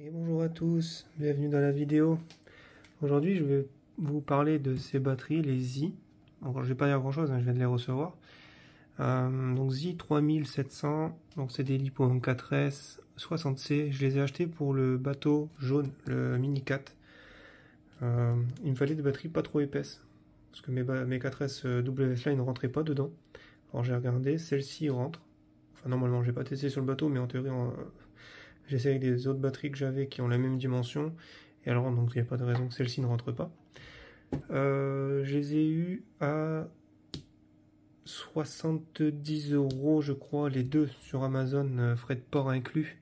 Et bonjour à tous, bienvenue dans la vidéo. Aujourd'hui je vais vous parler de ces batteries, les Z. Encore je vais pas dire grand chose, hein, je viens de les recevoir. Euh, donc Z 3700, donc c'est des Lipo M4S 60C. Je les ai achetés pour le bateau jaune, le Mini 4. Euh, il me fallait des batteries pas trop épaisses. Parce que mes, mes 4S euh, WS ne rentraient pas dedans. Alors j'ai regardé, celle-ci rentre. Enfin normalement j'ai pas testé sur le bateau, mais en théorie J'essaie avec des autres batteries que j'avais qui ont la même dimension. Et alors, donc il n'y a pas de raison que celle-ci ne rentre pas. Euh, je les ai eu à 70 euros, je crois, les deux sur Amazon, euh, frais de port inclus.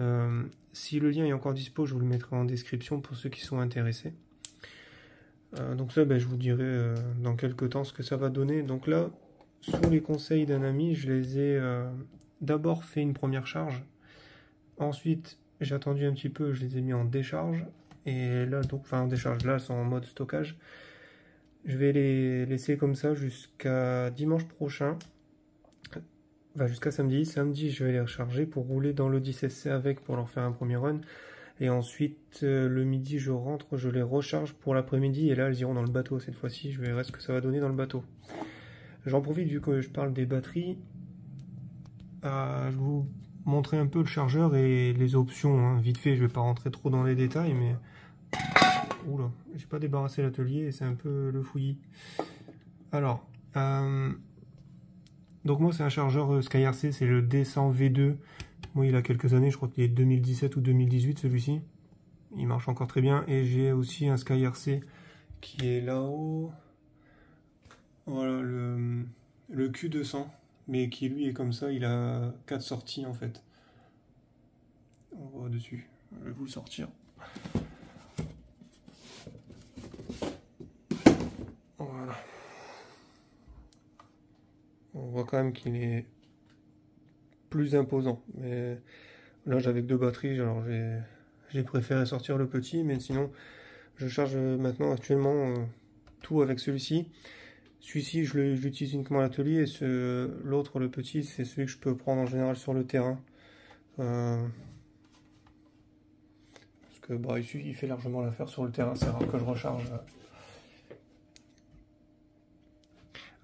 Euh, si le lien est encore dispo, je vous le mettrai en description pour ceux qui sont intéressés. donc ça, ben, je vous dirai dans quelques temps ce que ça va donner. Donc là, sous les conseils d'un ami, je les ai d'abord fait une première charge Ensuite, j'ai attendu un petit peu, je les ai mis en décharge. Et là, donc, enfin en décharge, là, sont en mode stockage. Je vais les laisser comme ça jusqu'à dimanche prochain. Enfin, jusqu'à samedi. Samedi, je vais les recharger pour rouler dans le 10SC avec pour leur faire un premier run. Et ensuite, euh, le midi, je rentre, je les recharge pour l'après-midi. Et là, elles iront dans le bateau cette fois-ci. Je verrai ce que ça va donner dans le bateau. J'en profite vu que je parle des batteries. Je vous montrer un peu le chargeur et les options. Hein. Vite fait, je vais pas rentrer trop dans les détails, mais... Oula, j'ai pas débarrassé l'atelier et c'est un peu le fouillis. Alors, euh, donc moi c'est un chargeur SkyRC, c'est le D100V2. Moi il a quelques années, je crois qu'il est 2017 ou 2018 celui-ci. Il marche encore très bien. Et j'ai aussi un SkyRC qui est là-haut. Voilà, le, le Q200 mais qui lui est comme ça, il a quatre sorties en fait. On voit dessus, je vais vous sortir. Voilà. On voit quand même qu'il est plus imposant, mais là j'avais deux batteries, alors j'ai préféré sortir le petit, mais sinon je charge maintenant actuellement euh, tout avec celui-ci. Celui-ci, je l'utilise uniquement à l'atelier et l'autre, le petit, c'est celui que je peux prendre en général sur le terrain. Euh, parce que bah, il fait largement l'affaire sur le terrain, c'est rare que je recharge.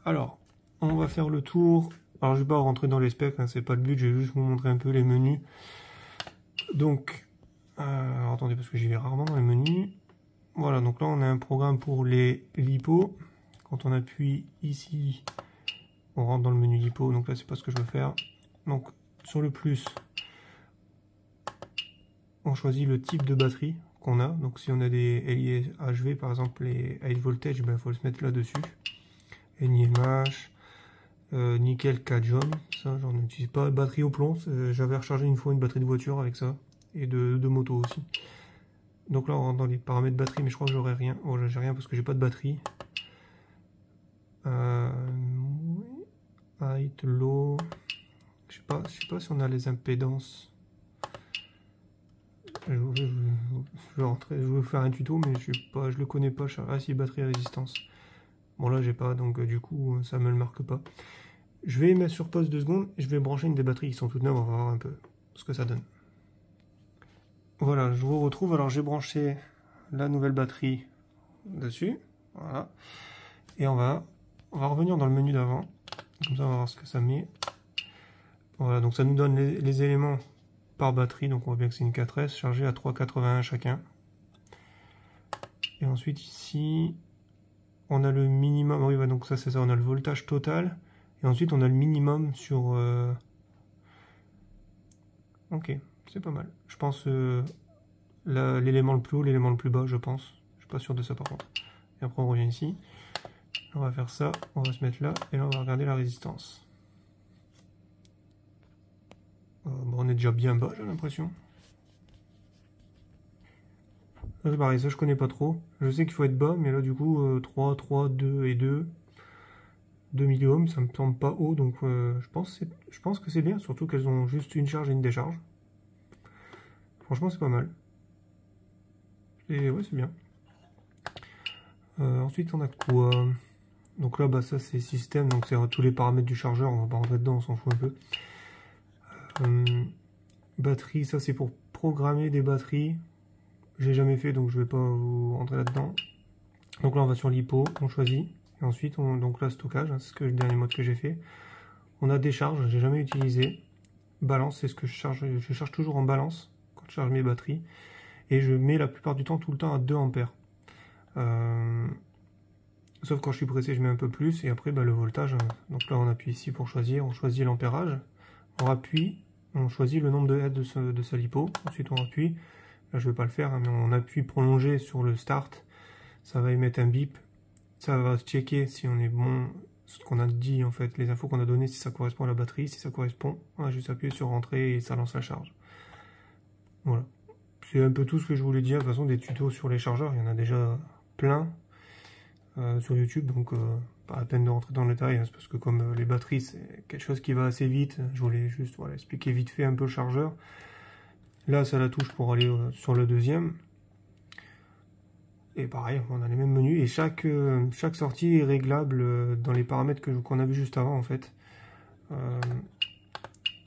Alors, on va faire le tour. Alors, je vais pas rentrer dans les specs, hein, c'est pas le but, je vais juste vous montrer un peu les menus. Donc, euh, attendez, parce que j'y vais rarement dans les menus. Voilà, donc là, on a un programme pour les lipos. On appuie ici, on rentre dans le menu lipo. Donc là, c'est pas ce que je veux faire. Donc sur le plus, on choisit le type de batterie qu'on a. Donc si on a des HV, par exemple les high voltage, il ben, faut se mettre là-dessus. NIMH, euh, nickel cadmium, ça j'en utilise pas. Batterie au plomb, j'avais rechargé une fois une batterie de voiture avec ça. Et de, de moto aussi. Donc là on rentre dans les paramètres batterie, mais je crois que j'aurai rien. Oh j'ai rien parce que j'ai pas de batterie. Euh, height, low. Je sais pas, je sais pas si on a les impédances. Je, vais faire un tuto, mais je sais pas, je le connais pas. Ah si, batterie résistance. Bon là j'ai pas, donc euh, du coup ça me le marque pas. Je vais mettre sur pause deux secondes et je vais brancher une des batteries qui sont toutes neuves, on va voir un peu ce que ça donne. Voilà, je vous retrouve. Alors j'ai branché la nouvelle batterie dessus. Voilà. Et on va on va revenir dans le menu d'avant. Comme ça, on va voir ce que ça met. Voilà, donc ça nous donne les, éléments par batterie. Donc on voit bien que c'est une 4S chargée à 3,81 chacun. Et ensuite ici, on a le minimum. Oui, donc ça c'est ça, on a le voltage total. Et ensuite on a le minimum sur... Euh, ok, c'est pas mal. Je pense euh, l'élément le plus haut, l'élément le plus bas, je pense. Je suis pas sûr de ça par contre. Et après on revient ici. On va faire ça, on va se mettre là, et là on va regarder la résistance. Euh, bon, on est déjà bien bas, j'ai l'impression. c'est pareil, ça je connais pas trop. Je sais qu'il faut être bas, mais là du coup, 3, 3, 2 et 2. 2 milliohms, ça me semble pas haut, donc euh, je, pense je pense que c'est bien, surtout qu'elles ont juste une charge et une décharge. Franchement, c'est pas mal. Et ouais, c'est bien. Euh, ensuite, on a quoi donc là, bah, ça c'est système, donc c'est tous les paramètres du chargeur, on va pas rentrer dedans, on s'en fout un peu. Euh, batterie, ça c'est pour programmer des batteries. J'ai jamais fait, donc je vais pas vous rentrer là-dedans. Donc là, on va sur l'hypo, on choisit. Et ensuite, on, donc là, stockage, hein, c'est ce que, le dernier mode que j'ai fait. On a décharge, j'ai jamais utilisé. Balance, c'est ce que je charge. Je charge toujours en balance quand je charge mes batteries. Et je mets la plupart du temps, tout le temps à 2 ampères. Euh, sauf quand je suis pressé, je mets un peu plus. Et après, bah, le voltage. Hein. Donc là, on appuie ici pour choisir. On choisit l'ampérage. On appuie. On choisit le nombre de heads de, sa lipo. Ensuite, on appuie. Là, je vais pas le faire, hein, mais on appuie prolongé sur le start. Ça va émettre un bip. Ça va checker si on est bon, ce qu'on a dit en fait, les infos qu'on a données, si ça correspond à la batterie. Si ça correspond, on a juste appuyé sur Entrée et ça lance la charge. Voilà. C'est un peu tout ce que je voulais dire. De toute façon, des tutos sur les chargeurs, il y en a déjà plein euh, sur YouTube. Donc, euh, pas la peine de rentrer dans le détail. Hein, parce que comme euh, les batteries, c'est quelque chose qui va assez vite. Je voulais juste voilà, expliquer vite fait un peu le chargeur. Là, ça la touche pour aller sur le deuxième. Et pareil, on a les mêmes menus. Et chaque, chaque sortie est réglable dans les paramètres qu'on a vu juste avant, en fait.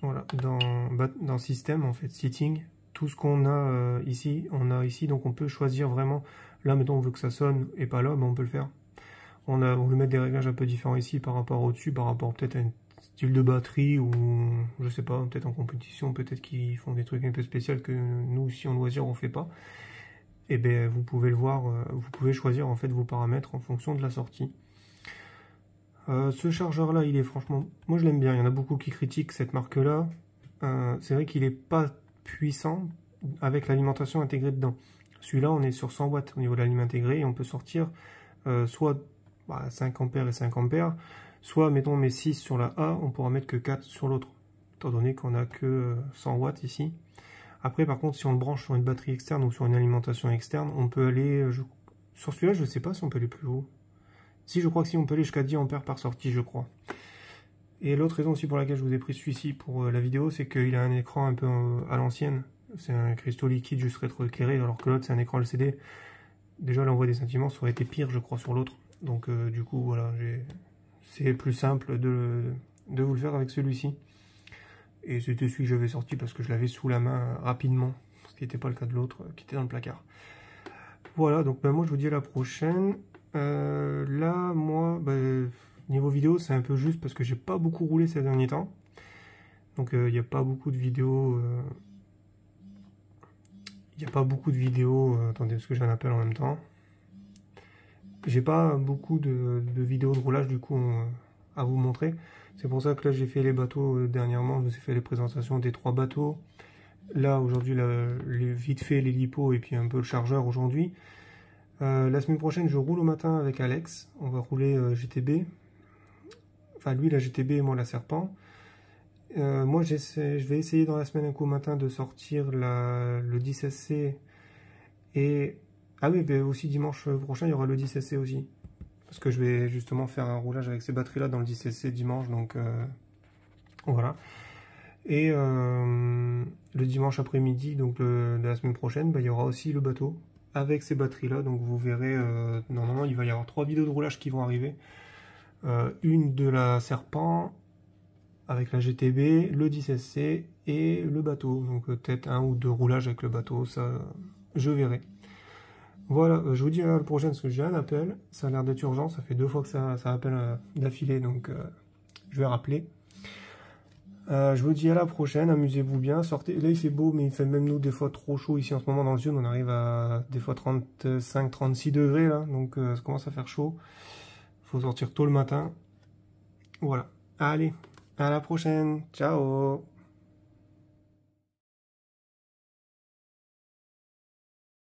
voilà, dans, dans système, en fait, setting tout ce qu'on a euh, ici, on a ici, donc on peut choisir vraiment, là mettons on veut que ça sonne et pas là, mais on peut le faire. On, a, on veut mettre des réglages un peu différents ici par rapport au-dessus, par rapport peut-être à un style de batterie ou je sais pas, peut-être en compétition, peut-être qu'ils font des trucs un peu spéciaux que nous ici en loisir on fait pas. Et eh bien vous pouvez le voir, euh, vous pouvez choisir en fait vos paramètres en fonction de la sortie. Euh, ce chargeur là, il est franchement, moi je l'aime bien. Il y en a beaucoup qui critiquent cette marque là. c'est vrai qu'il est pas puissant avec l'alimentation intégrée dedans. Celui-là, on est sur 100 watts au niveau de l'aliment intégré et on peut sortir euh, soit 5 bah, ampères et 5 ampères, soit, mettons, on met 6 sur la A, on pourra mettre que 4 sur l'autre, étant donné qu'on a que 100 euh, watts ici. Après, par contre, si on le branche sur une batterie externe ou sur une alimentation externe, on peut aller... Euh, sur celui-là, je ne sais pas si on peut aller plus haut. Si, je crois que si, on peut aller jusqu'à 10 ampères par sortie, je crois. Et l'autre raison aussi pour laquelle je vous ai pris celui-ci pour euh, la vidéo, c'est qu'il a un écran un peu euh, à l'ancienne. C'est un cristaux liquide juste rétro-éclairé, alors que l'autre c'est un écran LCD. Déjà l'envoi des sentiments, ça aurait été pire je crois sur l'autre. Donc euh, du coup voilà, c'est plus simple de, de, vous le faire avec celui-ci. Et c'était celui que j'avais sorti parce que je l'avais sous la main rapidement, ce qui n'était pas le cas de l'autre qui était dans le placard. Voilà, donc ben, moi je vous dis à la prochaine. là, moi, ben, Niveau vidéo, c'est un peu juste parce que j'ai pas beaucoup roulé ces derniers temps. Donc il euh, n'y a pas beaucoup de vidéos. Il euh, n'y a pas beaucoup de vidéos. Euh, attendez, ce que j'ai un appel en même temps. J'ai pas beaucoup de, vidéos de roulage du coup à vous montrer. C'est pour ça que là j'ai fait les bateaux dernièrement. Je vous ai fait les présentations des trois bateaux. Là aujourd'hui, vite fait les lipos et puis un peu le chargeur aujourd'hui. la semaine prochaine, je roule au matin avec Alex. On va rouler GTB. Lui, la GTB et moi, la Serpent. Euh, moi, je vais essayer dans la semaine un coup matin de sortir le 10SC et... Ah oui, ben aussi dimanche prochain, il y aura le 10SC aussi. Parce que je vais justement faire un roulage avec ces batteries-là dans le 10SC dimanche, donc euh, voilà. Et euh, le dimanche après-midi, donc de la semaine prochaine, ben, il y aura aussi le bateau avec ces batteries-là. Donc vous verrez, normalement, il va y avoir trois vidéos de roulage qui vont arriver. Euh, une de la Serpent avec la GTB, le 10SC et le bateau. Donc euh, peut-être un ou deux roulages avec le bateau, ça je verrai. Voilà, euh, je vous dis à la prochaine parce que j'ai un appel. Ça a l'air d'être urgent, ça fait deux fois que ça, ça appelle d'affilée, donc je vais rappeler. je vous dis à la prochaine, amusez-vous bien, sortez. Là il fait beau, mais il fait même nous des fois trop chaud ici en ce moment dans le sud. On arrive à des fois 35-36 degrés là, donc ça commence à faire chaud faut sortir tôt le matin. Voilà. Allez, à la prochaine. Ciao